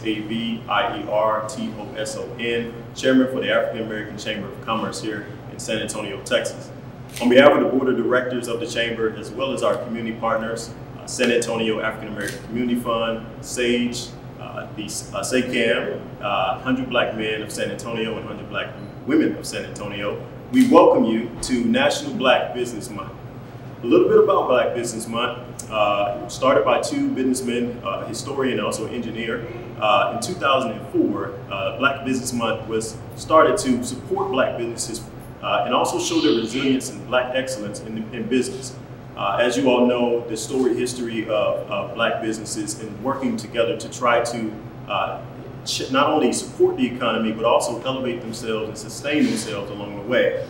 X-A-V-I-E-R-T-O-S-O-N, Chairman for the African American Chamber of Commerce here in San Antonio, Texas. On behalf of the Board of Directors of the Chamber, as well as our community partners, uh, San Antonio African American Community Fund, SAGE, uh, the uh, SACAM, uh, 100 Black Men of San Antonio and 100 Black Women of San Antonio, we welcome you to National Black Business Month. A little bit about Black Business Month. Uh, started by two businessmen, uh, historian and also an engineer. Uh, in 2004, uh, Black Business Month was started to support Black businesses uh, and also show their resilience and Black excellence in, in business. Uh, as you all know, the storied history of, of, Black businesses and working together to try to not only support the economy, but also elevate themselves and sustain themselves along the way.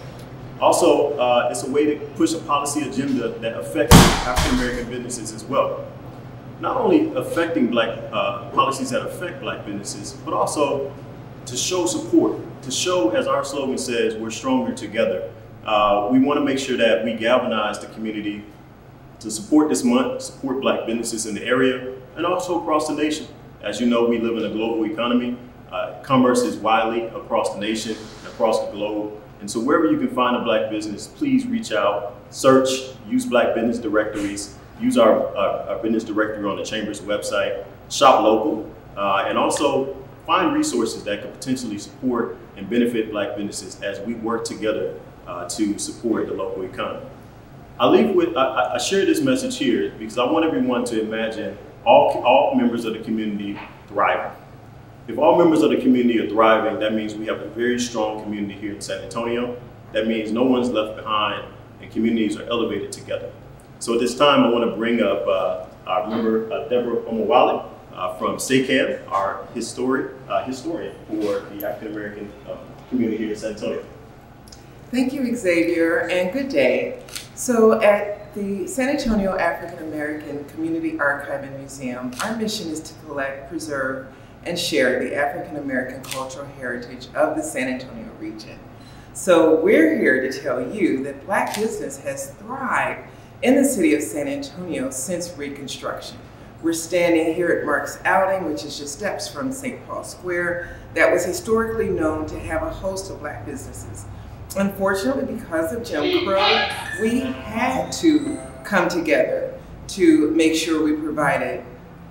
Also, uh, it's a way to push a policy agenda that affects African American businesses as well. Not only affecting black uh, policies that affect black businesses, but also to show support, to show, as our slogan says, we're stronger together. Uh, we want to make sure that we galvanize the community to support this month, support black businesses in the area, and also across the nation. As you know, we live in a global economy. Uh, commerce is widely across the nation, across the globe. And so wherever you can find a black business, please reach out, search, use black business directories, use our, our business directory on the Chamber's website, shop local, uh, and also find resources that could potentially support and benefit black businesses as we work together uh, to support the local economy. I leave with, I, I share this message here because I want everyone to imagine all, all members of the community thriving. If all members of the community are thriving, that means we have a very strong community here in San Antonio. That means no one's left behind and communities are elevated together. So at this time, I want to bring up uh, our member, uh, Deborah Omowale uh, from SACAM, our historic, uh, historian for the African American uh, community here in San Antonio. Thank you, Xavier, and good day. So at the San Antonio African American Community Archive and Museum, our mission is to collect, preserve, and share the African American cultural heritage of the San Antonio region. So we're here to tell you that black business has thrived in the city of San Antonio since Reconstruction. We're standing here at Mark's Outing, which is just steps from St. Paul Square, that was historically known to have a host of black businesses. Unfortunately, because of Jim Crow, we had to come together to make sure we provided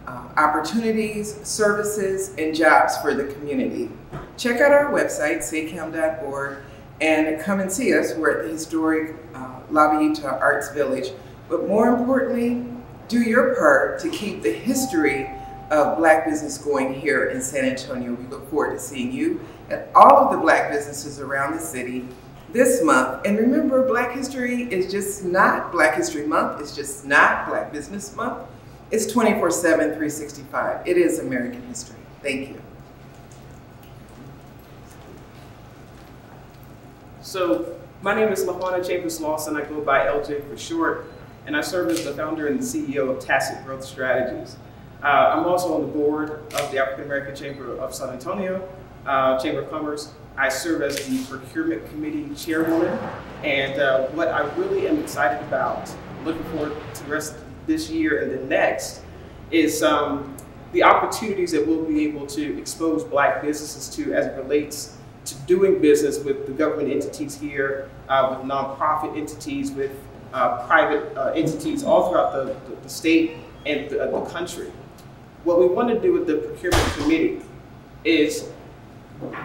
uh, opportunities, services, and jobs for the community. Check out our website, sacam.org, and come and see us. We're at the historic uh, La Villita Arts Village. But more importantly, do your part to keep the history of black business going here in San Antonio. We look forward to seeing you at all of the black businesses around the city this month. And remember, Black History is just not Black History Month. It's just not Black Business Month. It's 24 7, 365. It is American history. Thank you. So, my name is LaJuana Chambers Lawson. I go by LJ for short, and I serve as the founder and CEO of Tacit Growth Strategies. Uh, I'm also on the board of the African American Chamber of San Antonio, uh, Chamber of Commerce. I serve as the Procurement Committee Chairwoman, and uh, what I really am excited about, looking forward to the rest this year and the next is um, the opportunities that we'll be able to expose black businesses to as it relates to doing business with the government entities here, uh, with nonprofit entities, with uh, private uh, entities all throughout the, the, the state and the, the, country. What we want to do with the procurement committee is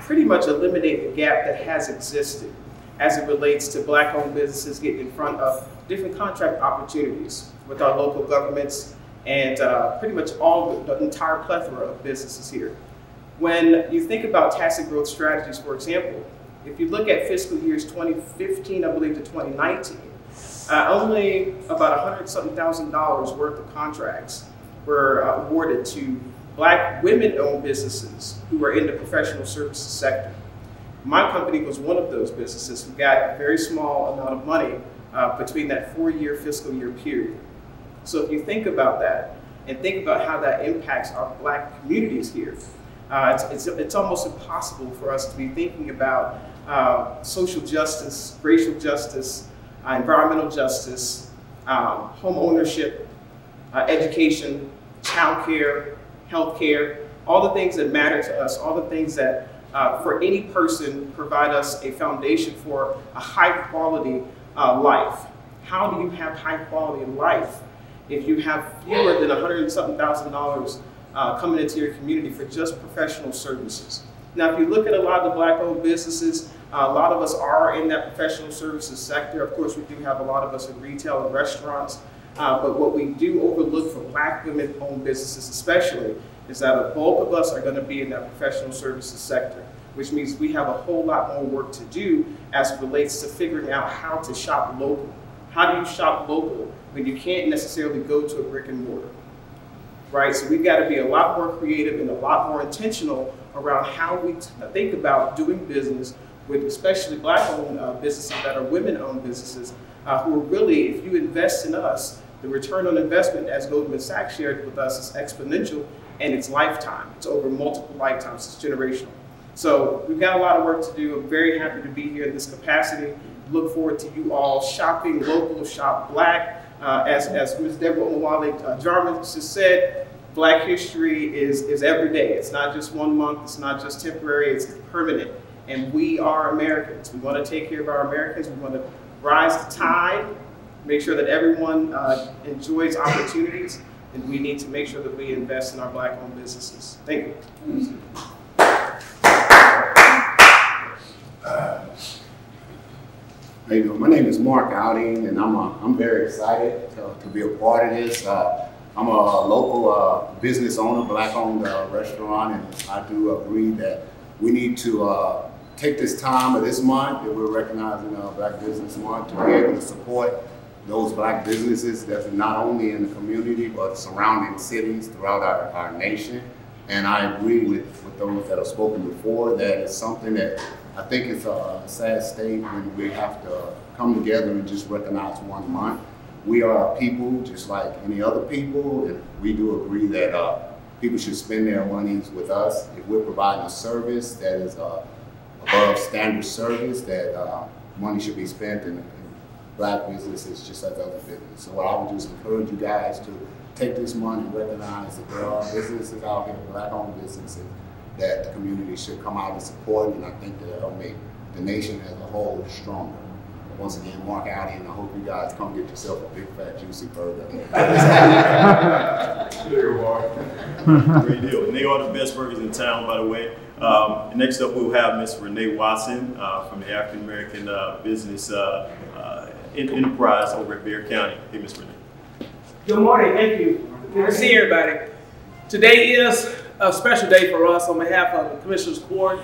pretty much eliminate the gap that has existed as it relates to black-owned businesses getting in front of different contract opportunities with our local governments and uh, pretty much all the, entire plethora of businesses here. When you think about tacit growth strategies, for example, if you look at fiscal years 2015, I believe, to 2019, uh, only about 100 something thousand dollars worth of contracts were uh, awarded to black women-owned businesses who were in the professional services sector. My company was one of those businesses who got a very small amount of money uh, between that four-year fiscal year period. So if you think about that and think about how that impacts our black communities here, uh, it's, it's, it's, almost impossible for us to be thinking about uh, social justice, racial justice, uh, environmental justice, um, home ownership, uh, education, child care, health care, all the things that matter to us, all the things that uh, for any person provide us a foundation for a high quality uh, life. How do you have high quality life if you have fewer than a hundred and something thousand dollars uh, coming into your community for just professional services? Now, if you look at a lot of the black-owned businesses, uh, a lot of us are in that professional services sector. Of course, we do have a lot of us in retail and restaurants. Uh, but what we do overlook for black women-owned businesses especially is that a bulk of us are going to be in that professional services sector, which means we have a whole lot more work to do as it relates to figuring out how to shop local. How do you shop local when you can't necessarily go to a brick and mortar? Right? So we've got to be a lot more creative and a lot more intentional around how we think about doing business with especially black-owned uh, businesses that are women-owned businesses uh, who are really, if you invest in us, the return on investment, as Goldman Sachs shared with us, is exponential and it's lifetime. It's over multiple lifetimes. It's generational. So we've got a lot of work to do. I'm very happy to be here in this capacity. Look forward to you all shopping local, shop black. Uh, as, as Ms. Deborah Omowale uh, Jarvis just said, black history is, is every day. It's not just one month. It's not just temporary. It's permanent. And we are Americans. We want to take care of our Americans. We want to rise the tide, make sure that everyone uh, enjoys opportunities, and we need to make sure that we invest in our black-owned businesses. Thank you. How you? My name is Mark Outing, and I'm, uh, I'm very excited to, to be a part of this. Uh, I'm a local uh, business owner, black-owned uh, restaurant, and I do agree that we need to uh, take this time of this month that we're recognizing uh, Black Business Month to be able to support those black businesses that's not only in the community but surrounding cities throughout our, our nation. And I agree with, with those that have spoken before that it's something that I think it's a sad state when we have to come together and just recognize one month. We are people just like any other people, and we do agree that uh, people should spend their monies with us. If we're providing a service that is uh, above standard service, that uh, money should be spent in, in black businesses just like other businesses. So what I would just encourage you guys to take this money and recognize that there are businesses out here, black-owned businesses, that the community should come out and support, and I think that it'll make the nation as a whole stronger. Once again, Mark out and I hope you guys come get yourself a big fat juicy burger. there you are. Great deal. And they are the best burgers in town, by the way. Um, next up, we'll have Ms. Renee Watson uh, from the African American uh, Business uh, uh Enterprise over at Bexar County. Hey, Ms. Renee. Good morning. Thank you. Good to see everybody. Today is a special day for us on behalf of the Commissioners Court,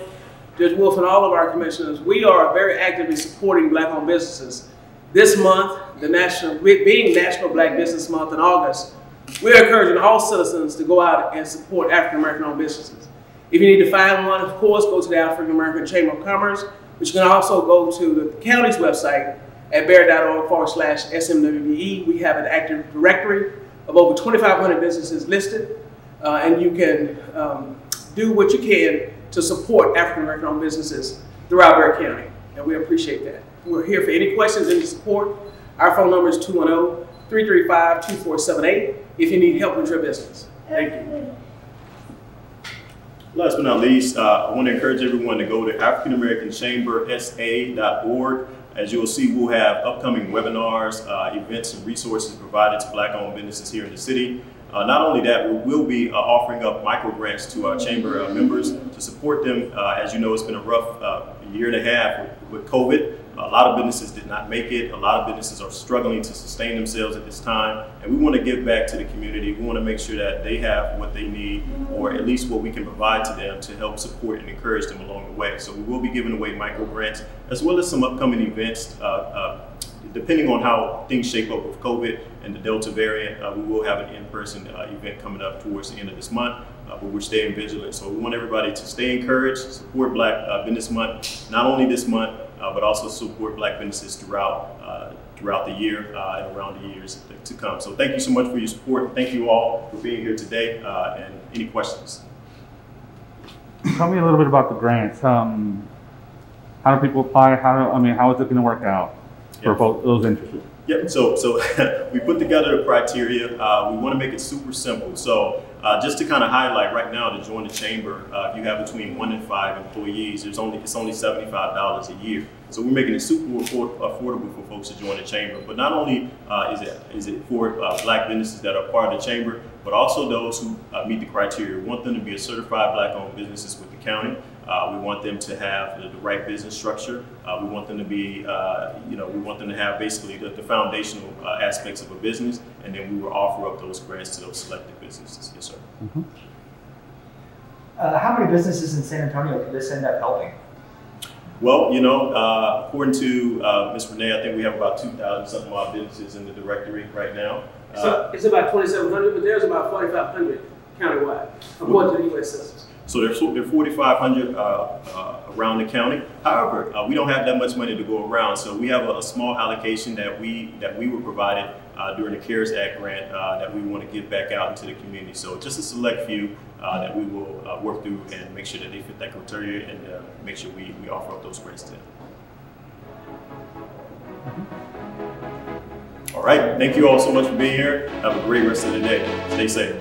Judge Wolff, and all of our commissioners. We are very actively supporting black-owned businesses. This month, the national, being National Black Business Month in August, we're encouraging all citizens to go out and support African American owned businesses. If you need to find one, of course, go to the African American Chamber of Commerce, but you can also go to the county's website at bexar.org forward slash SMWBE. We have an active directory of over 2,500 businesses listed, uh, and you can um, do what you can to support African American owned businesses throughout Bexar County, and we appreciate that. We're here for any questions, any support. Our phone number is 210 335 2478 if you need help with your business. Thank you. Last but not least, uh, I want to encourage everyone to go to AfricanAmericanChamberSA.org. As you'll see, we'll have upcoming webinars, uh, events, and resources provided to black-owned businesses here in the city. Uh, not only that, we will be uh, offering up micro grants to our chamber uh, members to support them. Uh, as you know, it's been a rough year and a half with COVID. A lot of businesses did not make it. A lot of businesses are struggling to sustain themselves at this time. And we want to give back to the community. We want to make sure that they have what they need, or at least what we can provide to them to help support and encourage them along the way. So we will be giving away micro grants, as well as some upcoming events. Uh, uh, depending on how things shape up with COVID and the Delta variant, uh, we will have an in-person uh, event coming up towards the end of this month. Uh, but we're staying vigilant. So we want everybody to stay encouraged, support Black uh, Business Month, not only this month, but also support black businesses throughout uh, throughout the year uh, and around the years to come. So thank you so much for your support. Thank you all for being here today. and any questions? Tell me a little bit about the grants. Um, how do people apply? How do, I mean, how is it going to work out for both those interested? Yep. So, so we put together a criteria. Uh, we want to make it super simple. So, uh, just to kind of highlight, right now to join the chamber, uh, if you have between one and five employees, there's only it's only seventy five dollars a year. So we're making it super afford- affordable for folks to join the chamber. But not only uh, is it is it for uh, black businesses that are part of the chamber, but also those who uh, meet the criteria. We want them to be a certified black-owned businesses with the county. Uh, we want them to have the, the right business structure. Uh, we want them to be, uh, you know, we want them to have basically the, the foundational uh, aspects of a business, and then we will offer up those grants to those selected businesses. Yes, sir. Uh, how many businesses in San Antonio could this end up helping? Well, you know, uh, according to uh, Ms. Renee, I think we have about 2,000 something odd businesses in the directory right now. Uh, So it's about twenty-seven hundred, but there's about forty-five hundred countywide, according to the US Census. So there's there 4,500 uh, uh, around the county. However, uh, we don't have that much money to go around, so we have a, a small allocation that we that we were provided uh, during the CARES Act grant uh, that we want to give back out into the community. So just a select few uh, that we will work through and make sure that they fit that criteria and make sure we, we offer up those grants to them. All right, thank you all so much for being here. Have a great rest of the day. Stay safe.